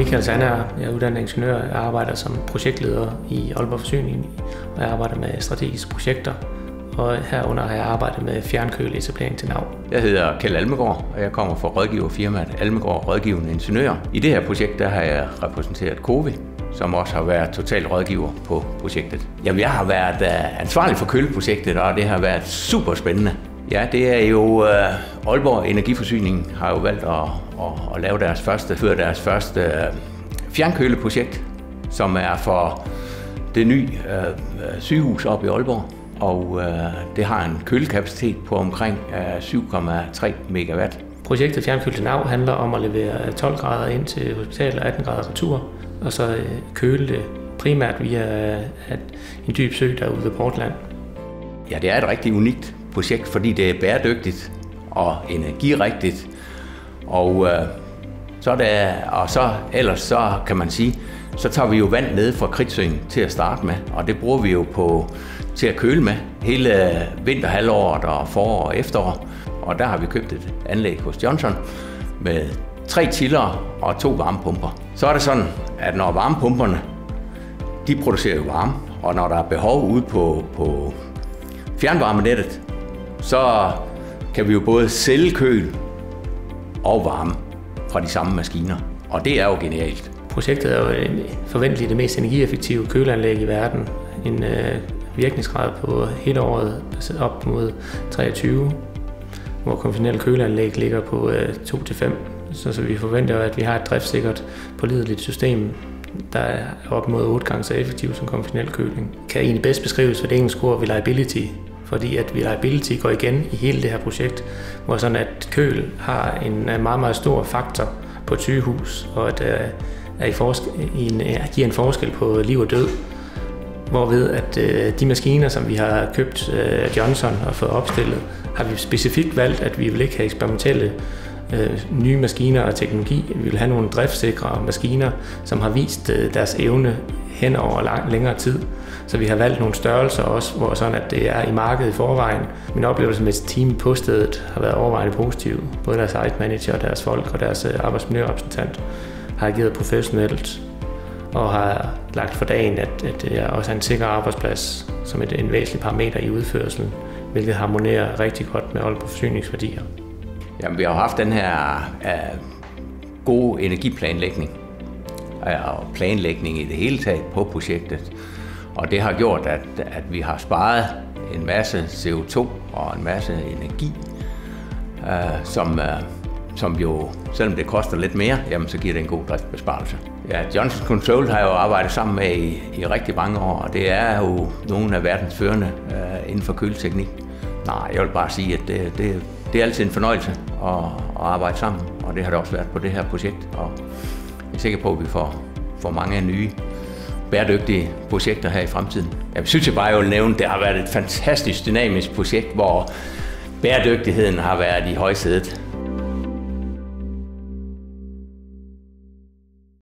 Michael, navn er Jeg er uddannet ingeniør. Jeg arbejder som projektleder i Aalborg Forsyning, og jeg arbejder med strategiske projekter. Og herunder har jeg arbejdet med fjernkøleetablering til NAV. Jeg hedder Kjell Almegård, og jeg kommer fra rådgiverfirmaet Almegård Rådgivende Ingeniør. I det her projekt der har jeg repræsenteret COVI, som også har været total rådgiver på projektet. Jamen, jeg har været øh, ansvarlig for køleprojektet, og det har været super spændende. Ja, det er jo uh, Aalborg Energiforsyning har jo valgt at, at, at lave deres første, føre deres første uh, fjernkøleprojekt, som er for det nye uh, sygehus op i Aalborg. Og uh, det har en kølekapacitet på omkring uh, 7,3 megawatt. Projektet Fjernkøl til NAV handler om at levere 12 grader ind til hospitalet og 18 grader retur, og så køle det primært via en dyb sø derude ved Portland. Ja, det er et rigtig unikt projekt, fordi det er bæredygtigt og energirigtigt. Og, øh, så der, og så ellers så kan man sige, så tager vi jo vand ned fra Kritsøen til at starte med, og det bruger vi jo på, til at køle med hele vinterhalvåret og forår og efterår. Og der har vi købt et anlæg hos Johnson med tre tiller og to varmepumper. Så er det sådan, at når varmepumperne, de producerer jo varme, og når der er behov ude på, på fjernvarmenettet, så kan vi jo både sælge køl og varme fra de samme maskiner. Og det er jo genialt. Projektet er jo forventeligt det mest energieffektive køleanlæg i verden. En øh, virkningsgrad på hele året altså op mod 23, hvor konventionelle køleanlæg ligger på øh, 2-5. Så, så vi forventer, at vi har et driftssikkert, pålideligt system, der er op mod 8 gange så effektivt som konventionel køling. Kan egentlig bedst beskrives ved det engelske ord reliability, fordi at reliability går igen i hele det her projekt, hvor sådan at køl har en meget, meget stor faktor på et sygehus, og at øh, er i, forsk- i en, giver en forskel på liv og død. Hvorved at øh, de maskiner, som vi har købt af Johnson og fået opstillet, har vi specifikt valgt, at vi vil ikke have eksperimentelle øh, nye maskiner og teknologi. Vi vil have nogle driftsikre maskiner, som har vist øh, deres evne hen over lang, længere tid. Så vi har valgt nogle størrelser også, hvor sådan at det er i markedet i forvejen. Min oplevelse med team på stedet har været overvejende positiv. Både deres site manager, deres folk og deres øh, arbejdsmiljørepræsentant har ageret professionelt og har lagt for dagen, at, at det er også en sikker arbejdsplads som et, en væsentlig parameter i udførelsen, hvilket harmonerer rigtig godt med Aalborg forsyningsværdier. Jamen, vi har haft den her øh, uh, gode energiplanlægning og planlægning i det hele taget på projektet. Og det har gjort, at, at vi har sparet en masse CO2 og en masse energi, øh, som, øh, som jo, selvom det koster lidt mere, jamen, så giver det en god driftsbesparelse. Ja, Johnson Control har jeg jo arbejdet sammen med i, i rigtig mange år, og det er jo nogle af verdens førende øh, inden for køleteknik. Nej, jeg vil bare sige, at det, det, det er altid en fornøjelse at, at arbejde sammen, og det har det også været på det her projekt. Og jeg er sikker på, at vi får, får mange nye bæredygtige projekter her i fremtiden. Jeg synes jeg bare, jeg vil nævne, at det har været et fantastisk dynamisk projekt, hvor bæredygtigheden har været i højsædet.